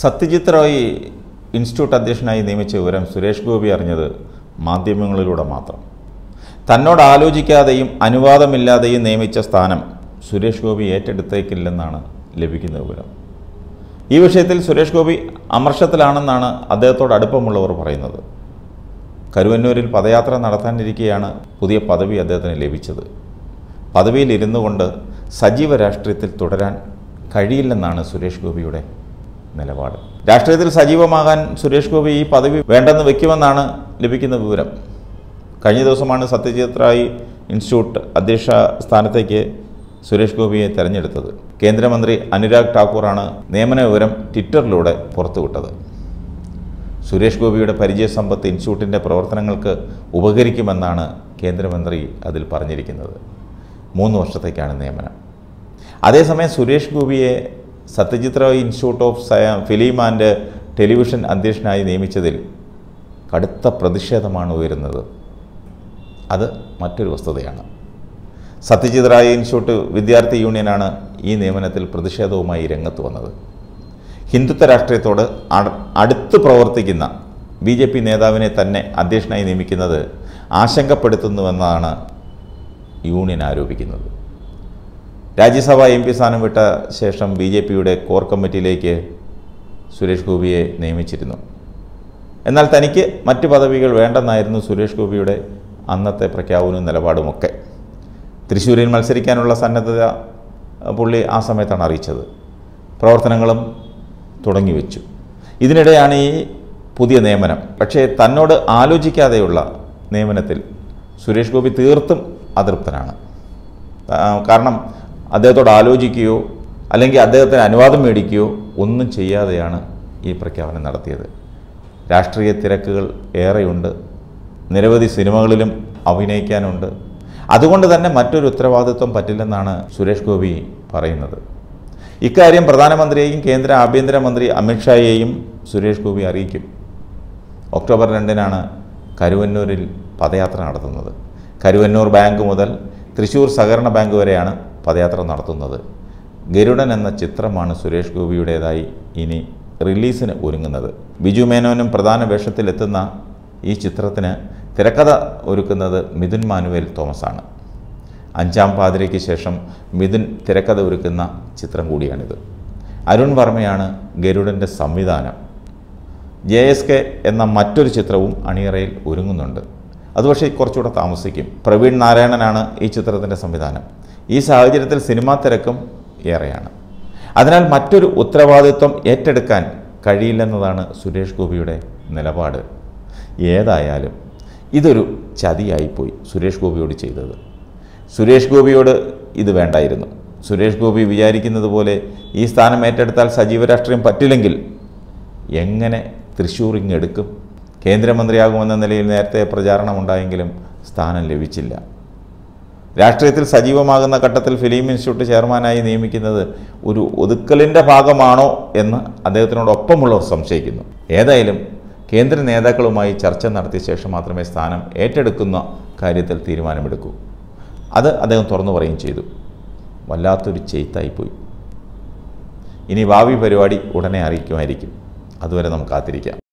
Satyajit Roy institute അധ്യക്ഷനായി നിയമിച്ച വിവരം സുരേഷ് ഗോപി അറിഞ്ഞത് മാധ്യമങ്ങളിലൂടെ മാത്രം. തന്നോട് ആലോചിക്കാതെയും അനുവാദമില്ലാതെയും നിയമിച്ച സ്ഥാനം സുരേഷ് ഗോപി ഏറ്റെടുത്തേക്കില്ലെന്നാണ് ലഭിക്കുന്ന വിവരം. ഈ വിഷയത്തിൽ സുരേഷ് ഗോപി അമർഷത്തിലാണെന്നാണ് അദ്ദേഹത്തോട് അടുപ്പമുള്ളവർ പറയുന്നത്. കരുവന്നൂരിൽ പദയാത്ര നടത്താനിരിക്കെയാണ് പുതിയ പദവി അദ്ദേഹത്തിന് ലഭിച്ചത്. പദവിയിൽ ഇരുന്നു കൊണ്ട് സജീവ രാഷ്ട്രീയത്തിൽ തുടരാൻ കഴിയില്ലെന്നാണ് സുരേഷ് ഗോപിയുടെ നിലപാട്. രാഷ്ട്രീയത്തിൽ സജീവമാകാൻ സുരേഷ് ഗോപി ഈ പദവി വേണ്ടെന്ന് വെക്കുമെന്നാണ് ലഭിക്കുന്ന വിവരം. കഴിഞ്ഞ ദിവസമാണ് സത്യജിത് റായ് ഇൻസ്റ്റിറ്റ്യൂട്ട് അധ്യക്ഷ സ്ഥാനത്തേക്ക് സുരേഷ് ഗോപിയെ തെരഞ്ഞെടുത്തത്. കേന്ദ്രമന്ത്രി അനുരാഗ് ഠാക്കൂറാണ് നിയമന വിവരം ട്വിറ്ററിലൂടെ പുറത്തുവിട്ടത്. സുരേഷ് ഗോപിയുടെ പരിചയ സമ്പത്ത് ഇൻസ്റ്റിറ്റ്യൂട്ടിന്റെ പ്രവർത്തനങ്ങൾക്ക് ഉപകരിക്കുമെന്നാണ് കേന്ദ്രമന്ത്രി അതിൽ പറഞ്ഞിരിക്കുന്നത്. മൂന്ന് വർഷത്തേക്കാണ് നിയമനം. അതേസമയം സുരേഷ് ഗോപിയെ സത്യജിത് റായ് ഇൻസ്റ്റിറ്റ്യൂട്ട് ഓഫ് സയ ഫിലിം ആൻഡ് ടെലിവിഷൻ അധ്യക്ഷനായി നിയമിച്ചതിൽ കടുത്ത പ്രതിഷേധമാണ് ഉയരുന്നത്. അത് മറ്റൊരു വസ്തുതയാണ്. സത്യജിത് റായ് ഇൻസ്റ്റിറ്റ്യൂട്ട് വിദ്യാർത്ഥി യൂണിയനാണ് ഈ നിയമനത്തിൽ പ്രതിഷേധവുമായി രംഗത്ത് വന്നത്. ഹിന്ദുത്വ രാഷ്ട്രീയത്തോട് അടുത്ത് പ്രവർത്തിക്കുന്ന ബി ജെ പി നേതാവിനെ തന്നെ അധ്യക്ഷനായി നിയമിക്കുന്നത് ആശങ്കപ്പെടുത്തുന്നുവെന്നാണ് യൂണിയൻ ആരോപിക്കുന്നത്. രാജ്യസഭ എം പി സ്ഥാനം വിട്ട ശേഷം ബി ജെ പിയുടെ കോർ കമ്മിറ്റിയിലേക്ക് സുരേഷ് ഗോപിയെ നിയമിച്ചിരുന്നു. എന്നാൽ തനിക്ക് മറ്റ് പദവികൾ വേണ്ടെന്നായിരുന്നു സുരേഷ് ഗോപിയുടെ അന്നത്തെ പ്രഖ്യാപനവും നിലപാടുമൊക്കെ. തൃശ്ശൂരിൽ മത്സരിക്കാനുള്ള സന്നദ്ധത പുള്ളി ആ സമയത്താണ് അറിയിച്ചത്. പ്രവർത്തനങ്ങളും തുടങ്ങി വെച്ചു ഇതിനിടെയാണ് ഈ പുതിയ നിയമനം. പക്ഷേ തന്നോട് ആലോചിക്കാതെയുള്ള നിയമനത്തിൽ സുരേഷ് ഗോപി തീർത്തും അതൃപ്തനാണ്. കാരണം അദ്ദേഹത്തോട് ആലോചിക്കുകയോ അല്ലെങ്കിൽ അദ്ദേഹത്തിന് അനുവാദം മേടിക്കുകയോ ഒന്നും ചെയ്യാതെയാണ് ഈ പ്രഖ്യാപനം നടത്തിയത്. രാഷ്ട്രീയ തിരക്കുകൾ ഏറെയുണ്ട്. നിരവധി സിനിമകളിലും അഭിനയിക്കാനുണ്ട്. അതുകൊണ്ട് തന്നെ മറ്റൊരു ഉത്തരവാദിത്വം പറ്റില്ലെന്നാണ് സുരേഷ് ഗോപി പറയുന്നത്. ഇക്കാര്യം പ്രധാനമന്ത്രിയെയും കേന്ദ്ര ആഭ്യന്തരമന്ത്രി അമിത്ഷായെയും സുരേഷ് ഗോപി അറിയിക്കും. ഒക്ടോബർ രണ്ടിനാണ് കരുവന്നൂരിൽ പദയാത്ര നടത്തുന്നത്. കരുവന്നൂർ ബാങ്ക് മുതൽ തൃശ്ശൂർ സഹകരണ ബാങ്ക് വരെയാണ് പദയാത്ര നടത്തുന്നത്. ഗരുഡൻ എന്ന ചിത്രമാണ് സുരേഷ് ഗോപിയുടേതായി ഇനി റിലീസിന് ഒരുങ്ങുന്നത്. ബിജു മേനോനും പ്രധാന വേഷത്തിലെത്തുന്ന ഈ ചിത്രത്തിന് തിരക്കഥ ഒരുക്കുന്നത് മിഥുൻ മാനുവേൽ തോമസാണ്. അഞ്ചാം പാതിരയ്ക്ക് ശേഷം മിഥുൻ തിരക്കഥ ഒരുക്കുന്ന ചിത്രം കൂടിയാണിത്. അരുൺ വർമ്മയാണ് ഗരുഡന്റെ സംവിധാനം. ജെ എസ് കെ എന്ന മറ്റൊരു ചിത്രവും അണിയറയിൽ ഒരുങ്ങുന്നുണ്ട്. അത് പക്ഷേ കുറച്ചുകൂടെ താമസിക്കും. പ്രവീൺ നാരായണനാണ് ഈ ചിത്രത്തിന്റെ സംവിധാനം. ഈ സാഹചര്യത്തിൽ സിനിമാ തിരക്കും ഏറെയാണ്. അതിനാൽ മറ്റൊരു ഉത്തരവാദിത്വം ഏറ്റെടുക്കാൻ കഴിയില്ലെന്നതാണ് സുരേഷ് ഗോപിയുടെ നിലപാട്. ഏതായാലും ഇതൊരു ചതിയായിപ്പോയി സുരേഷ് ഗോപിയോട് ചെയ്തത്. സുരേഷ് ഗോപിയോട് ഇത് വേണ്ടായിരുന്നു. സുരേഷ് ഗോപി വിചാരിക്കുന്നത് പോലെ ഈ സ്ഥാനം ഏറ്റെടുത്താൽ സജീവ രാഷ്ട്രീയം പറ്റില്ലെങ്കിൽ എങ്ങനെ തൃശ്ശൂർ ഇങ്ങെടുക്കും കേന്ദ്രമന്ത്രിയാകുമെന്ന നിലയിൽ നേരത്തെ പ്രചാരണമുണ്ടായെങ്കിലും സ്ഥാനം ലഭിച്ചില്ല. രാഷ്ട്രീയത്തിൽ സജീവമാകുന്ന ഘട്ടത്തിൽ ഫിലിം ഇൻസ്റ്റിറ്റ്യൂട്ട് ചെയർമാനായി നിയമിക്കുന്നത് ഒരു ഒതുക്കലിന്റെ ഭാഗമാണോ എന്ന് അദ്ദേഹത്തിനോടൊപ്പമുള്ളവർ സംശയിക്കുന്നു. ഏതായാലും കേന്ദ്ര നേതാക്കളുമായി ചർച്ച നടത്തിയ ശേഷം മാത്രമേ സ്ഥാനം ഏറ്റെടുക്കുന്ന കാര്യത്തിൽ തീരുമാനമെടുക്കൂ. അത് അദ്ദേഹം തുറന്നു പറയുകയും ചെയ്തു. വല്ലാത്തൊരു ചെയ്ത്തായിപ്പോയി. ഇനി ഭാവി പരിപാടി ഉടനെ അറിയിക്കുമായിരിക്കും. അതുവരെ നമുക്ക് കാത്തിരിക്കാം.